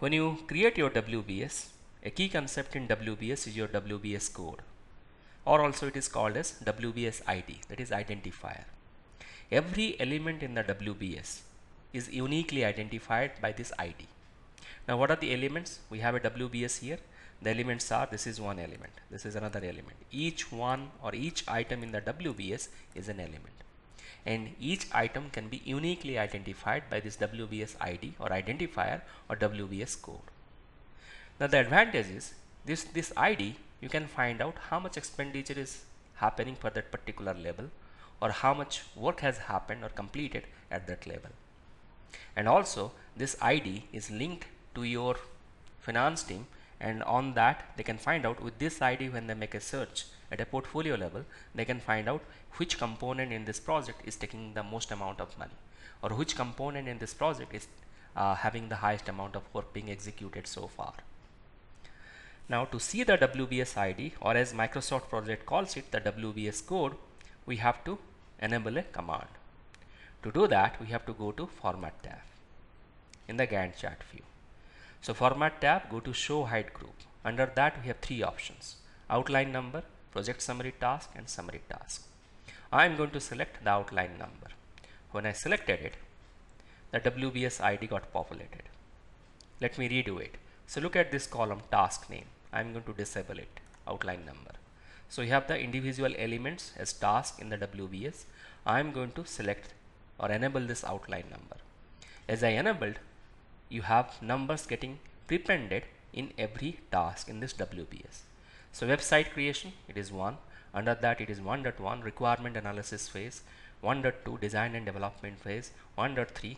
When you create your WBS, a key concept in WBS is your WBS code or also it is called as WBS ID that is identifier. Every element in the WBS is uniquely identified by this ID. Now what are the elements? We have a WBS here. The elements are this is one element, this is another element. Each one or each item in the WBS is an element and each item can be uniquely identified by this WBS ID or identifier or WBS code. Now the advantage is this, this ID you can find out how much expenditure is happening for that particular level or how much work has happened or completed at that level. And also this ID is linked to your finance team and on that they can find out with this ID when they make a search at a portfolio level they can find out which component in this project is taking the most amount of money or which component in this project is uh, having the highest amount of work being executed so far. Now to see the WBS ID or as Microsoft project calls it the WBS code we have to enable a command. To do that we have to go to format tab in the Gantt chart view. So format tab go to show hide group. Under that we have three options outline number, project summary task and summary task. I am going to select the outline number. When I selected it, the WBS ID got populated. Let me redo it. So look at this column task name. I'm going to disable it, outline number. So you have the individual elements as task in the WBS. I'm going to select or enable this outline number. As I enabled, you have numbers getting prepended in every task in this WBS. So website creation, it is 1. Under that it is 1.1 requirement analysis phase, 1.2 design and development phase, 1.3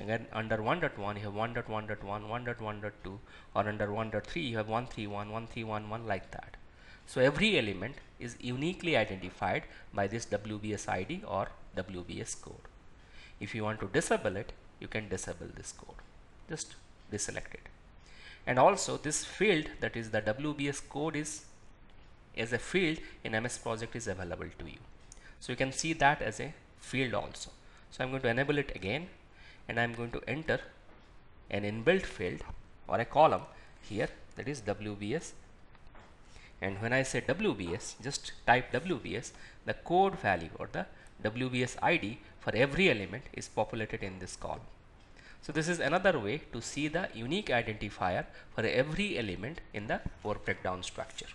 again under 1.1 you have 1.1.1, 1.1.2 or under 1.3 you have 131, 1311 like that. So every element is uniquely identified by this WBS ID or WBS code. If you want to disable it, you can disable this code. Just deselect it and also this field that is the WBS code is as a field in MS project is available to you. So you can see that as a field also. So I'm going to enable it again and I'm going to enter an inbuilt field or a column here that is WBS and when I say WBS just type WBS the code value or the WBS ID for every element is populated in this column so this is another way to see the unique identifier for every element in the work breakdown structure.